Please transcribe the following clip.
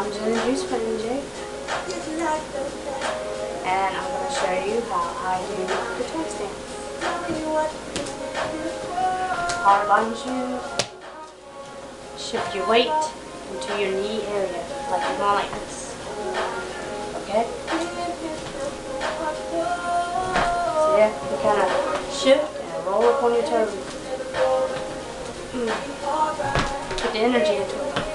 I'm Jenna Juice Jay. And I'm going to show you how I do the toe. Hard lunge Shift your weight into your knee area, like you're going like this. Okay? So yeah, you kind of shift and roll up on your toes. Mm. Put the energy into it.